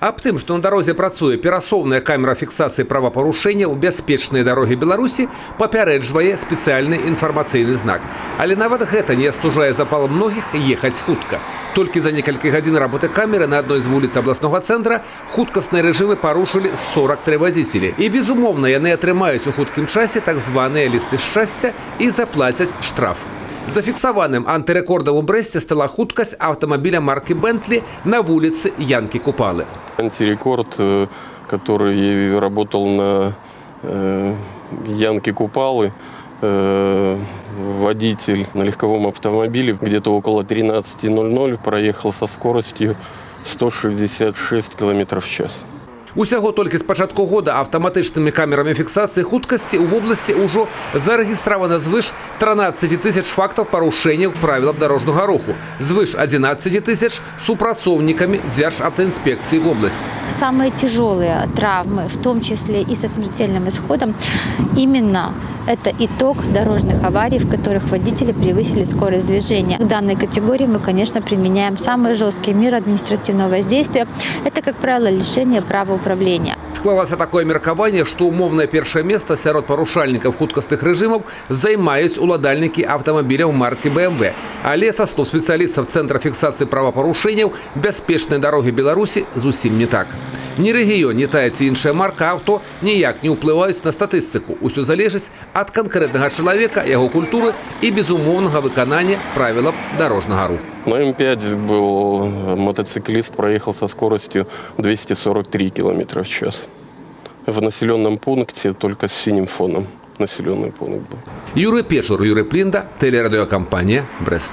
Аб тым, што на дарозе працуе перасоўная камера фіксацыі правапарушэння ў бяспечныя дарогі Беларусі папярэджвае спецыяльны інфармацыйны знак. Але нават гэта не астужае запал многіх ехаць хутка. Толькі за некалькі гадзін работы камеры на адной з вуліц абласнога цэнтра хуткасныя рэжымы парушылі 43 вазіцелі. І безумоўна, яны атрымаюць у хуткім часе так званыя лісты шчасця і заплацяць штраф. Зафіксаваным антырэкордам у Брэсце стала хуткасць аўтамабіля маркі Бентлі на вуліцы Янкі Купалы. Антирекорд, э, который работал на э, Янке Купалы, э, водитель на легковом автомобиле где-то около 13.00 проехал со скоростью 166 км в час. Усяго толькі з пачатку года аўтаматычнымі камерамі фіксацыі хуткасці ў вобласці ўжо зарэгістравана звыш 13 тысяч фактаў парушэнняў правілам дарожнага руху, звыш 11 тысяч супрацоўнікамі дзяржаўтаінспекцыі в области. Самые тяжелые травмы, в том числе и со смертельным исходом, именно это итог дорожных аварий, в которых водители превысили скорость движения. К данной категории мы, конечно, применяем самые жесткие меры административного воздействия. Это, как правило, лишение права управления. Склалася такое меркаванне, што умоўнае першае месца сярод парушальнікаў хуткастых рэжымаў займаюць уладальнікі аўтамабіляў маркі БМВ. Але са слоў спецыялістаў цэнтра фіксацыі правапарушэнняў бяспечнай дарогі Беларусі зусім не так. Ні рэгіён, ні тая ці іншая марка аўто ніяк не ўплываюць на статыстыку. Усё залежыць ад канкрэтнага чалавека, яго культуры і безумоўнага выканання правілаў дарожнага руху. На М5 был мотоциклист, проехал со скоростью 243 км в час. В населенном пункте только с синим фоном населенный пункт был. Юрий Пешур, Юрий Плинда, телерадиокомпания «Брест».